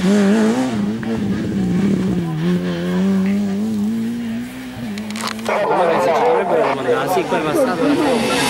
Come on, si, come on,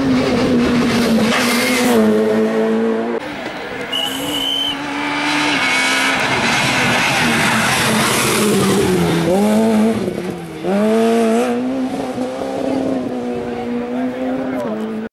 Mm-hmm.